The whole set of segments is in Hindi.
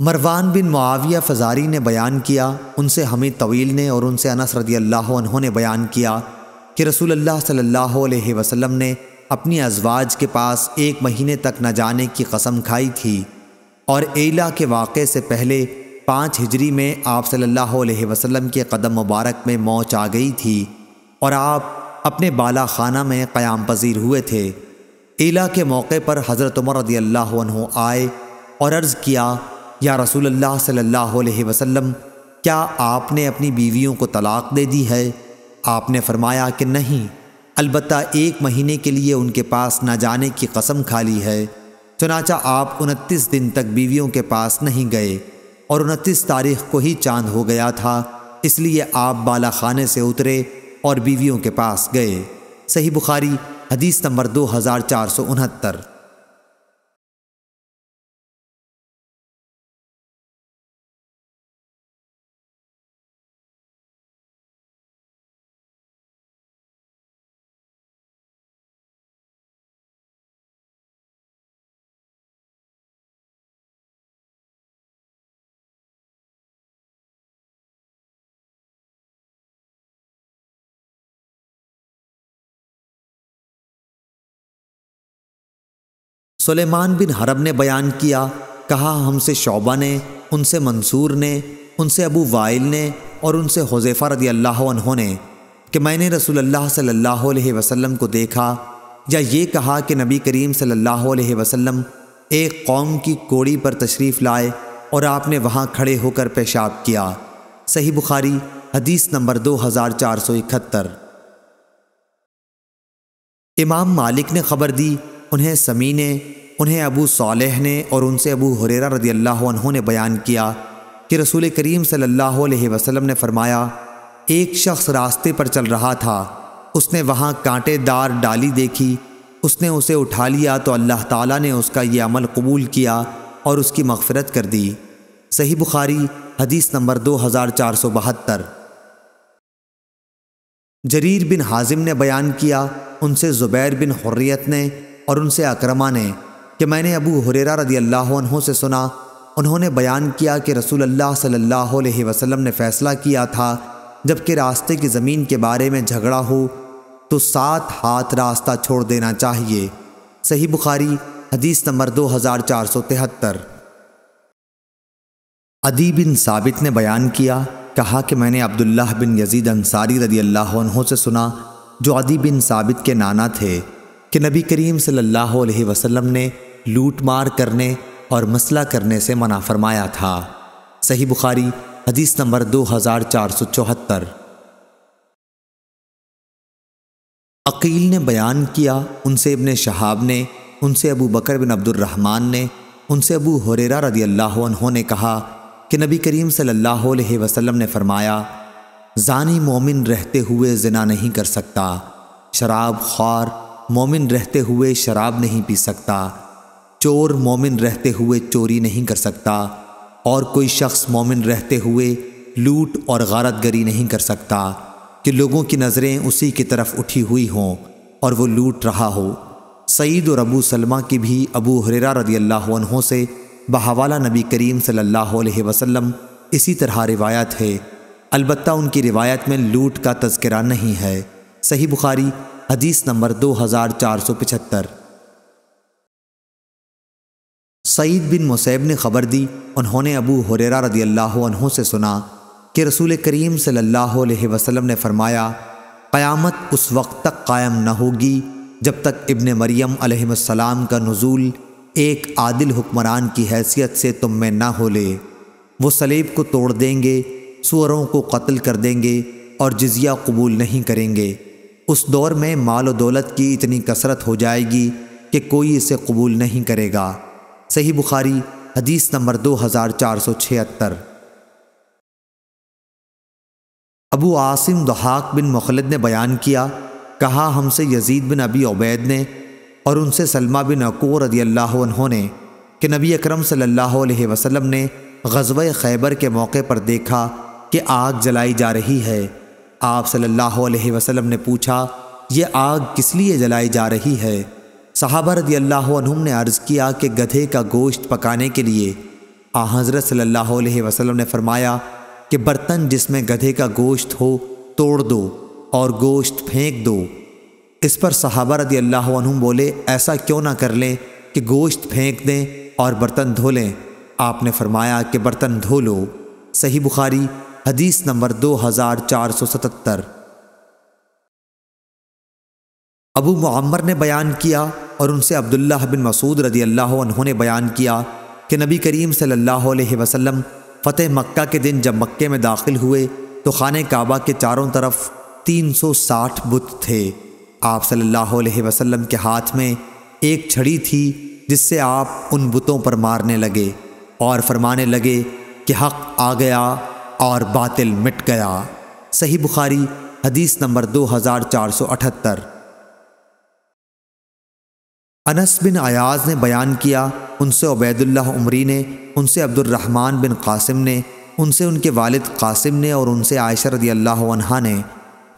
मरवान बिन मुआविया फ़जारी ने बयान किया, उनसे हमीद तवील ने और उनसे अनस रदी अल्लाह ने बयान किया कि रसूल अल्लाह सल्लल्लाहु अलैहि वसल्लम ने अपनी अजवाज के पास एक महीने तक न जाने की कसम खाई थी और एला के वाक़े से पहले पाँच हिजरी में आप सल्लल्लाहु अलैहि वसल्लम के कदम मुबारक में मौच आ गई थी और आप अपने बाला खाना में क़याम पजीर हुए थे। एला के मौके पर हज़रत उमर रदी अल्लाह आए और अर्ज़ किया या रसूल अल्लाह सल्लल्लाहु अलैहि वसल्लम, क्या आपने अपनी बीवियों को तलाक दे दी है? आपने फरमाया कि नहीं। अलबत्ता एक महीने के लिए उनके पास ना जाने की कसम खा ली है। चुनाचा आप उनतीस दिन तक बीवियों के पास नहीं गए और उनतीस तारीख को ही चाँद हो गया था, इसलिए आप बाला खाने से उतरे और बीवियों के पास गए। सही बुखारी, हदीस नंबर दो हज़ार चार सौ उनहत्तर। सुलेमान बिन हरब ने बयान किया, कहा, हमसे शोबा ने, उनसे मंसूर ने, उनसे अबू वाइल ने और उनसे हुजैफ़ा रदी अल्लाह ने कि मैंने रसूल अल्लाह सल्लल्लाहु अलैहि वसल्लम को देखा या ये कहा कि नबी करीम सल्लल्लाहु अलैहि वसल्लम एक कौम की कोड़ी पर तशरीफ़ लाए और आपने वहाँ खड़े होकर पेशाब किया। सही बुखारी, हदीस नंबर दो हज़ार चार सौ इकहत्तर। इमाम मालिक ने खबर दी उन्हें समी ने उन्हें अबू सालेह ने और उनसे अबू हुरेरा रदी अल्लाह ने बयान किया कि रसूल करीम सल्लल्लाहु अलैहि वसल्लम ने फरमाया, एक शख्स रास्ते पर चल रहा था। उसने वहाँ कांटेदार डाली देखी। उसने उसे उठा लिया तो अल्लाह ताला ने उसका ये अमल कबूल किया और उसकी मगफरत कर दी। सही बुखारी, हदीस नंबर दो हज़ार चार सौ बहत्तर। जरीर बिन हाजिम ने बयान किया, उनसे ज़ुबैर बिन हुर्रियत ने और उनसे अक्रमा ने कि मैंने अबू हुरेरा रदी अल्लाह से सुना, उन्होंने बयान किया कि रसूल अल्लाह सल्लल्लाहु अलैहि वसल्लम ने फ़ैसला किया था, जबकि रास्ते की ज़मीन के बारे में झगड़ा हो तो सात हाथ रास्ता छोड़ देना चाहिए। सही बुखारी, हदीस नंबर दो हज़ार चार सौ तिहत्तर। अदी बिन साबित ने बयान किया, कहा कि मैंने अब्दुल्लाह बिन यजीद अंसारी रदी अल्लाह से सुना, जो अदी बिन साबित के नाना थे। कि नबी करीम सल्लल्लाहु अलैहि वसल्लम ने लूट मार करने और मसला करने से मना फरमाया था। सही बुखारी, हदीस नंबर दो हज़ार चार सौ चौहत्तर। अकील ने बयान किया, उनसे इबन शहाब ने, उनसे अबू बकर बिन अब्दुलरहमान ने, उनसे अबू हुरेरा रदी अल्लाह ने कहा कि नबी करीम सल्लल्लाहु अलैहि वसल्लम ने फरमाया, जानी मोमिन रहते हुए जिना नहीं कर सकता। शराब ख्वार मोमिन रहते हुए शराब नहीं पी सकता, चोर मोमिन रहते हुए चोरी नहीं कर सकता, और कोई शख्स मोमिन रहते हुए लूट और गारत गारतगरी नहीं कर सकता कि लोगों की नज़रें उसी की तरफ़ उठी हुई हों और वो लूट रहा हो। सईद और अबू सलमा की भी अबू हरेरा रदी अल्लाह से बहवाला नबी करीम सल्लल्लाहु अलैहि वसल्लम इसी तरह रिवायत है। अलबत्ता उनकी रिवायत में लूट का तस्करा नहीं है। सही बुखारी हदीस नंबर दो हज़ार चार सौ पचहत्तर। सईद बिन मुसैब ने खबर दी, उन्होंने अबू हुरेरा रदी अल्लाह से सुना कि रसूल करीम सल्लल्लाहु अलैहि वसल्लम ने फरमाया, क़यामत उस वक्त तक कायम न होगी जब तक इब्न मरियम अलैहिस्सलाम का नज़ूल एक आदिल हुक्मरान की हैसियत से तुम में ना हो ले वो सलेब को तोड़ देंगे, सुअरों को कत्ल कर देंगे और जिजिया कबूल नहीं करेंगे। उस दौर में माल दौलत की इतनी कसरत हो जाएगी कि कोई इसे कबूल नहीं करेगा। सही बुखारी, हदीस नंबर दो हज़ार चार सौ छिहत्तर। अबू आसिम दहाक बिन मुखलद ने बयान किया, कहा, हमसे यजीद बिन अबी उबैद ने और उनसे सलमा बिन अकूर रदी अल्लाह ने कि नबी अकरम सल्लल्लाहु अलैहि वसल्लम ने गजब खैबर के मौके पर देखा कि आग जलाई जा रही है। आप सल्लल्लाहु अलैहि वसल्लम ने पूछा, ये आग किस लिए जलाई जा रही है? सहाबा रदी अल्लाह ने अर्ज़ किया कि गधे का गोश्त पकाने के लिए। आ हज़रत सल्लल्लाहु अलैहि वसल्लम ने फरमाया कि, बर्तन जिसमें गधे का गोश्त हो, तोड़ दो और गोश्त फेंक दो। इस पर सहाबा रदी अल्लाह बोले, ऐसा क्यों ना कर लें कि गोश्त फेंक दें और बर्तन धो लें? आपने फरमाया कि, बर्तन धो लो। सही बुखारी हदीस नंबर दो हज़ार चार सौ सतहत्तर। अबू मुअम्मर ने बयान किया और उनसे अब्दुल्ला बिन मसूद रदी अल्लाह ने बयान किया कि नबी करीम सल्लल्लाहु अलैहि वसल्लम फ़तेह मक्का के दिन जब मक्के में दाखिल हुए तो खाने काबा के चारों तरफ़ 360 बुत थे। आप सल्लल्लाहु अलैहि वसल्लम के हाथ में एक छड़ी थी जिससे आप उन बुतों पर मारने लगे और फरमाने लगे कि हक आ गया और बातिल मिट गया। सही बुखारी, हदीस नंबर दो हज़ार चार सौ अठहत्तर। अनस बिन अयाज ने बयान किया, उनसे उबैदुल्ला उमरी ने, उनसे अब्दुलरहमान बिन कासिम ने, उनसे उनके वालिद कासिम ने और उनसे आयशा रदी अल्लाह ने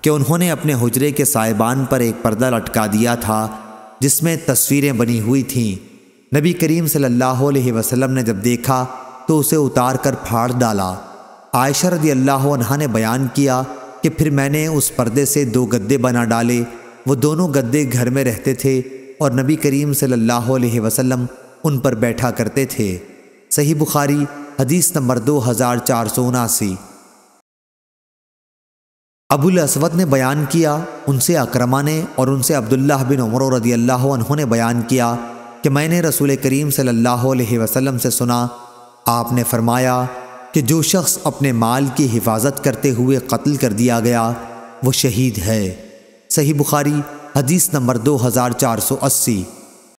कि उन्होंने अपने हुजरे के साहिबान पर एक पर्दा लटका दिया था, जिसमें तस्वीरें बनी हुई थीं। नबी करीम सल्लल्लाहु अलैहि वसल्लम ने जब देखा तो उसे उतार कर फाड़ डाला। आयशा रदी अल्लाह ने बयान किया कि फिर मैंने उस पर्दे से दो गद्दे बना डाले। वो दोनों गद्दे घर में रहते थे और नबी करीम सल्लल्लाहु अलैहि वसल्लम उन पर बैठा करते थे। सही बुखारी, हदीस नंबर दो हज़ार चार सौ उनासी। अबुल असवद ने बयान किया, उनसे अक्रमा ने और उनसे अब्दुल्ला बिन उमर रदी अल्लाह ने बयान किया कि मैंने रसूल करीम सल्लल्लाहु अलैहि वसल्लम से सुना, आपने फरमाया कि जो शख्स अपने माल की हिफाजत करते हुए कत्ल कर दिया गया, वो शहीद है। सही बुखारी, हदीस नंबर दो हज़ार चार सौ अस्सी।